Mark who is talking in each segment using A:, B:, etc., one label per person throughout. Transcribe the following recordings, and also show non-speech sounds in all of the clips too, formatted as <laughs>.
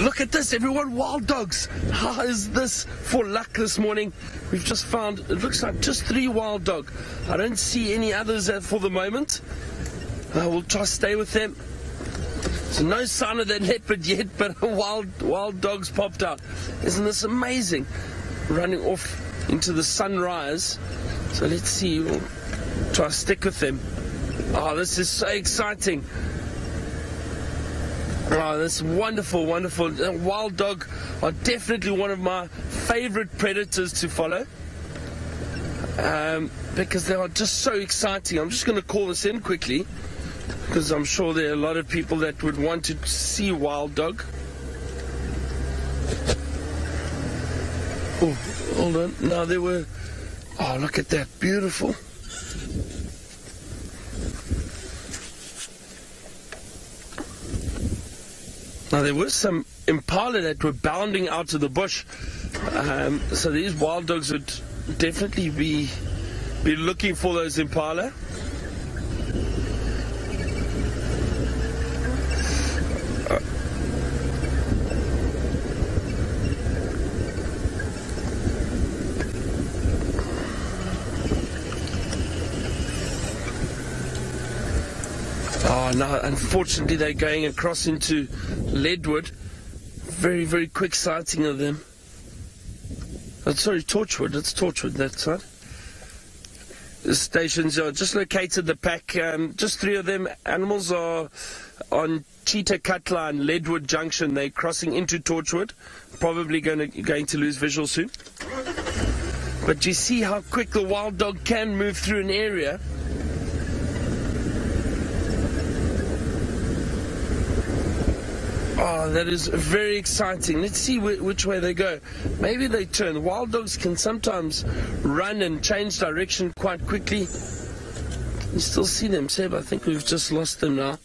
A: Look at this, everyone, wild dogs. How is this for luck this morning? We've just found, it looks like just three wild dog. I don't see any others for the moment. Uh, we'll try to stay with them. So no sign of that <laughs> leopard yet, but wild wild dogs popped out. Isn't this amazing? Running off into the sunrise. So let's see. We'll try to stick with them. Oh, this is so exciting. Oh, that's wonderful, wonderful. Uh, wild dog are definitely one of my favorite predators to follow. Um, because they are just so exciting. I'm just going to call this in quickly because I'm sure there are a lot of people that would want to see wild dog. Oh, hold on. Now there were. Oh, look at that. Beautiful. Now there were some impala that were bounding out of the bush. Um, so these wild dogs would definitely be be looking for those impala. Oh, no, unfortunately, they're going across into Leadwood. Very, very quick sighting of them. Oh, sorry, Torchwood. It's Torchwood, that side. The stations are just located the pack. Um, just three of them animals are on Cheetah Cut Line, Leadwood Junction. They're crossing into Torchwood. Probably to, going to lose visual soon. But you see how quick the wild dog can move through an area. Oh, that is very exciting. Let's see wh- which way they go. Maybe they turn. Wild dogs can sometimes run and change direction quite quickly. You still see them, Seb. I think we've just lost them now.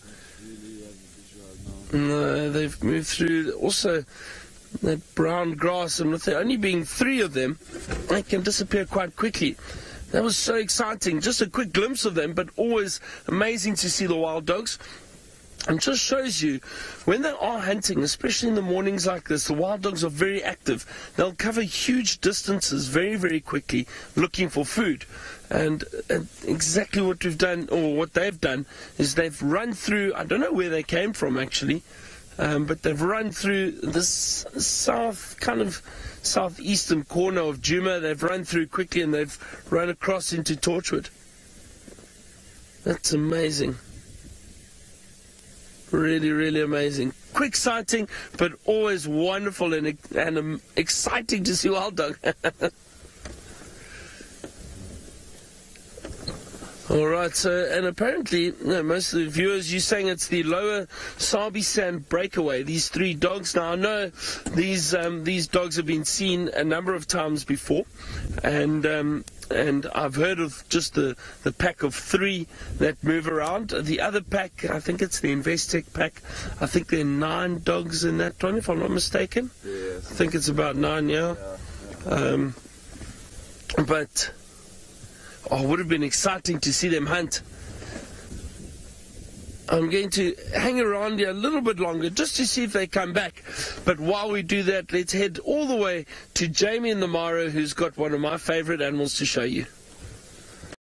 A: No, they've moved through also that brown grass, and with there only being three of them, they can disappear quite quickly. That was so exciting. Just a quick glimpse of them, but always amazing to see the wild dogs. And just shows you when they are hunting, especially in the mornings like this, the wild dogs are very active. They'll cover huge distances very, very quickly looking for food. And, and exactly what we've done, or what they've done, is they've run through, I don't know where they came from actually, um, but they've run through this south, kind of southeastern corner of Djuma. They've run through quickly and they've run across into Torchwood. That's amazing. Really, really amazing. Quick sighting, but always wonderful and, and um, exciting to see wild dog. <laughs> All right, so and apparently know, most of the viewers, you're saying it's the lower Sabi Sand breakaway. These three dogs. Now I know these um, these dogs have been seen a number of times before, and um, and I've heard of just the, the pack of three that move around. The other pack, I think it's the Investec pack. I think there are nine dogs in that one, if I'm not mistaken.
B: Yes.
A: I think it's about nine, yeah. Um, but oh, it would have been exciting to see them hunt. I'm going to hang around here a little bit longer just to see if they come back. But while we do that, let's head all the way to Jamie in the Mara, who's got one of my favorite animals to show you.